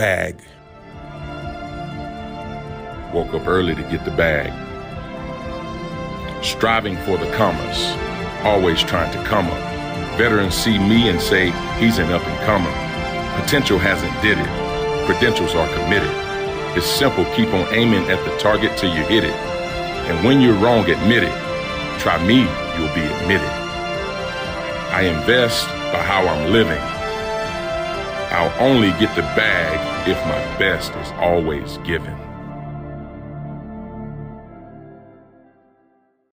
bag. Woke up early to get the bag. Striving for the commas, always trying to come up. Veterans see me and say he's an up and comer. Potential hasn't did it. Credentials are committed. It's simple, keep on aiming at the target till you hit it. And when you're wrong, admit it. Try me, you'll be admitted. I invest by how I'm living. I'll only get the bag if my best is always given.